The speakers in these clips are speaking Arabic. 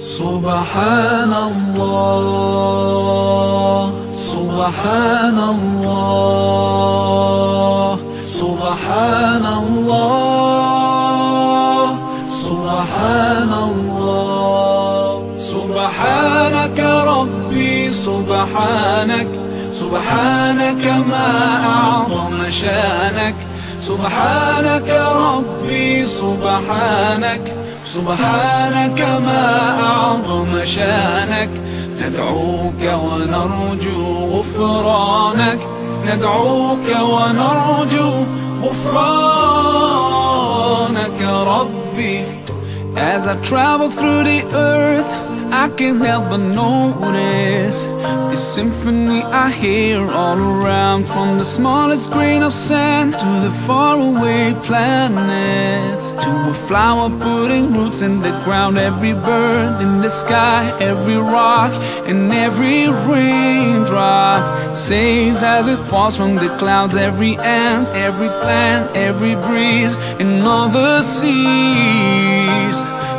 سبحان الله سبحان الله سبحان الله سبحان الله سبحانك ربي سبحانك سبحانك ما أعظم شأنك. سبحانك ربي سبحانك. سبحانك ما أعظم شأنك. ندعوك ونرجو غفرانك. ندعوك ونرجو غفرانك ربي. As I travel through the earth I can't help but notice The symphony I hear all around From the smallest grain of sand To the faraway planets To a flower putting roots in the ground Every bird in the sky Every rock and every raindrop Says as it falls from the clouds Every ant, every plant, every breeze And all the seas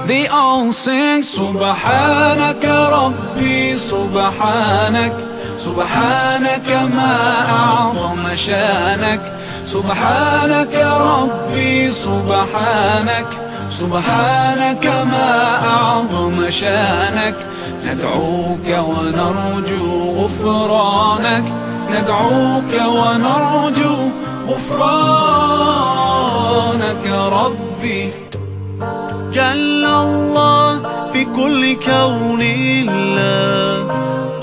they all sing سبحانك ربي سبحانك سبحانك ما أعظم شأنك سبحانك ربي سبحانك سبحانك ما أعظم شأنك ندعوك ونرجو غفرانك ندعوك ونرجو غفرانك ربي جل الله في كل كون الله.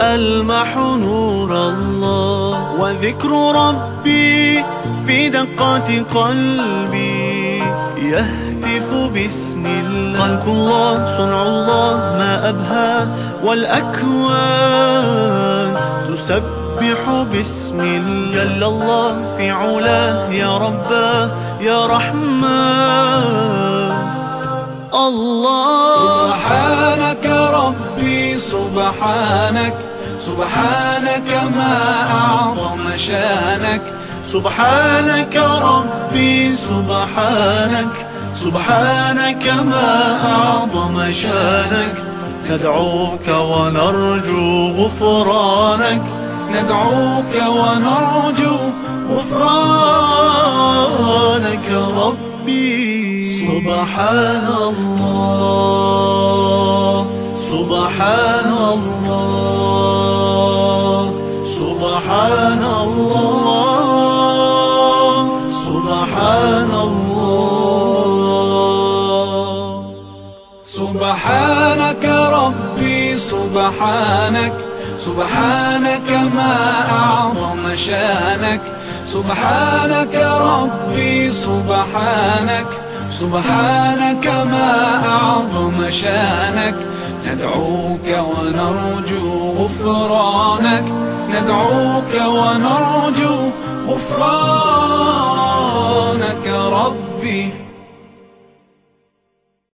ألمح نور الله وذكر ربي في دقات قلبي. يهتف باسم الله. خلق الله صنع الله ما أبهى والأكوان. تسبح باسم الله. جل الله في علاه يا رباه يا رحمن. الله. سبحانك ربي سبحانك سبحانك ما أعظم شأنك. سبحانك ربي سبحانك سبحانك ما أعظم شأنك. ندعوك ونرجو غفرانك. ندعوك ونرجو غفرانك ربي. سبحان الله سبحان الله سبحان الله سبحان الله. سبحانك ربي سبحانك سبحانك ما أعظم شأنك سبحانك ربي سبحانك. سبحانك ما أعظم شأنك. ندعوك ونرجو غفرانك. ندعوك ونرجو غفرانك ربي.